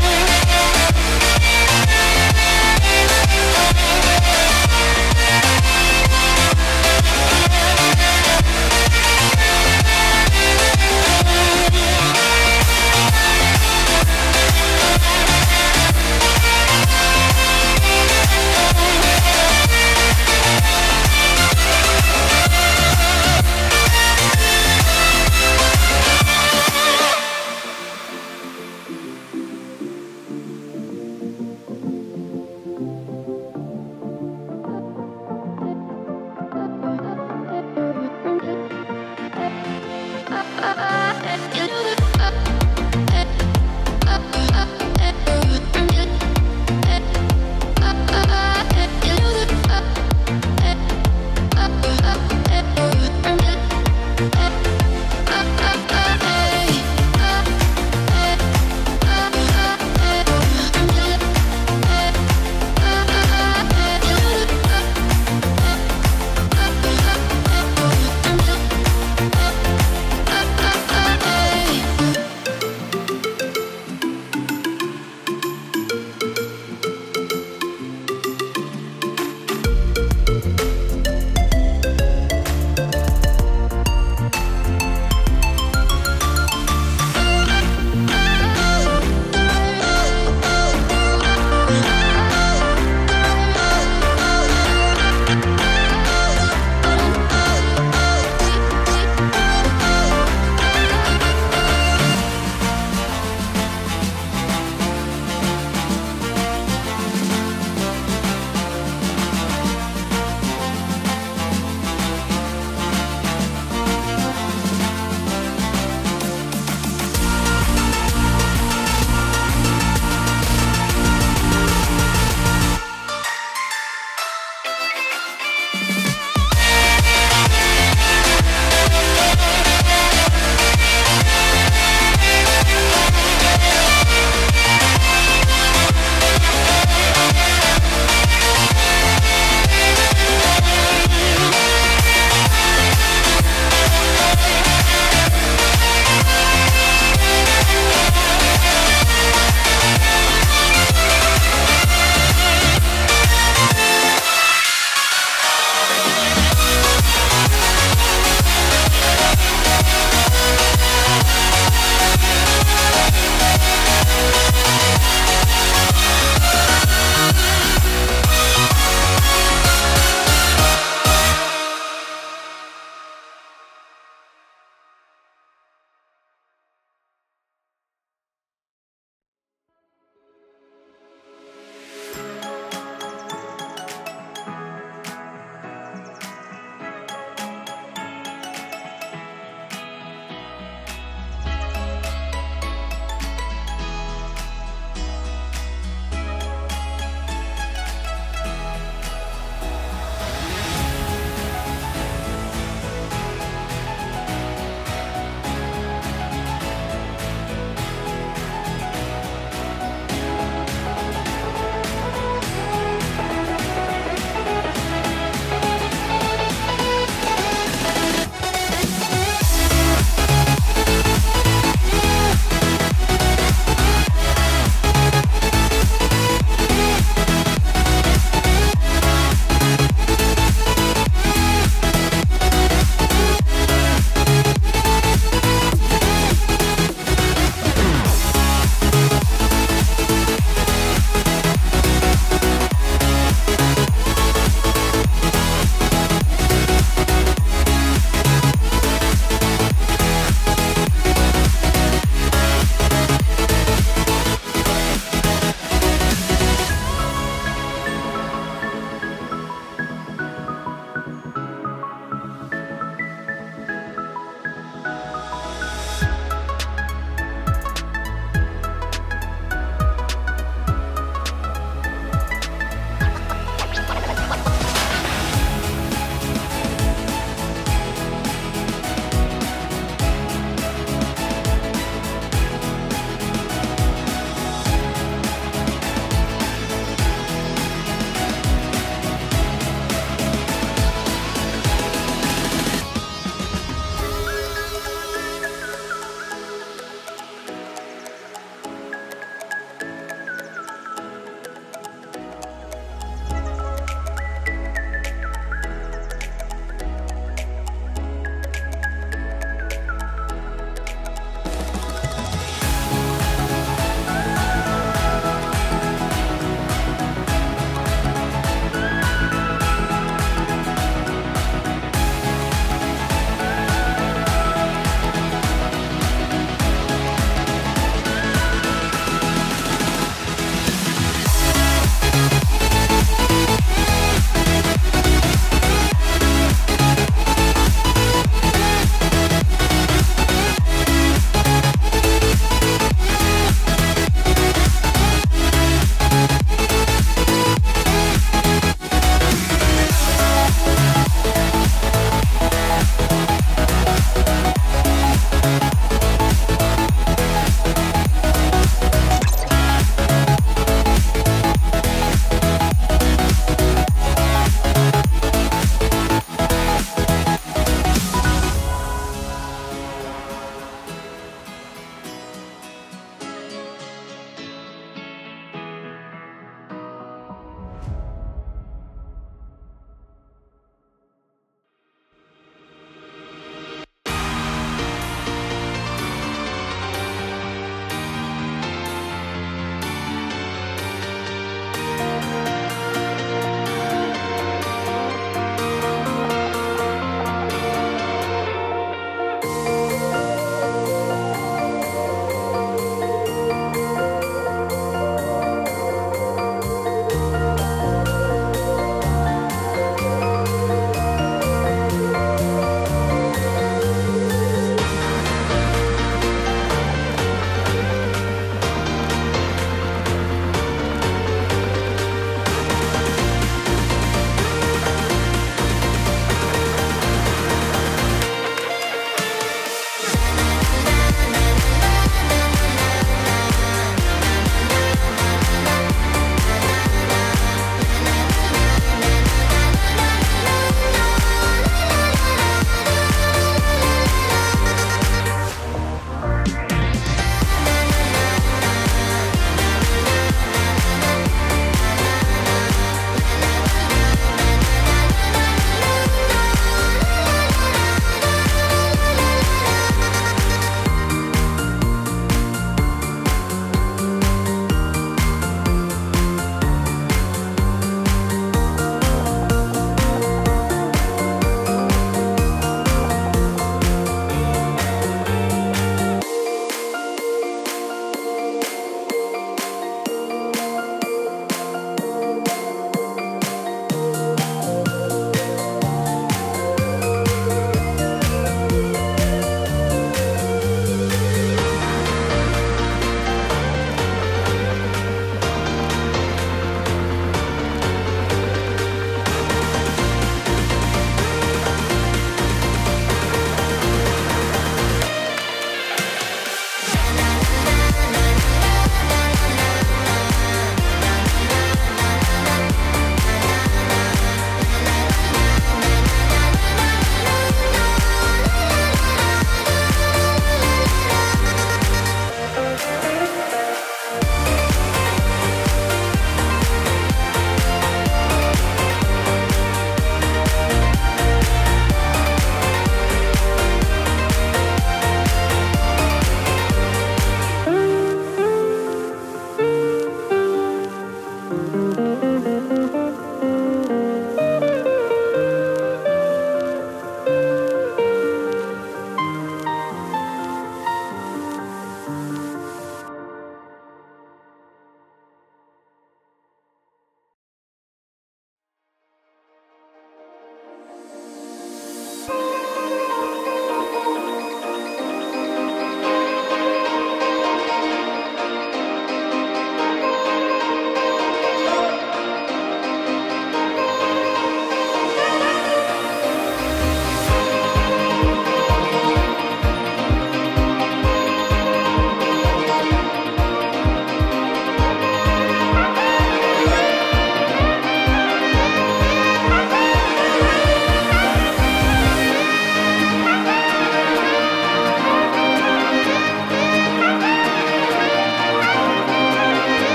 Yeah.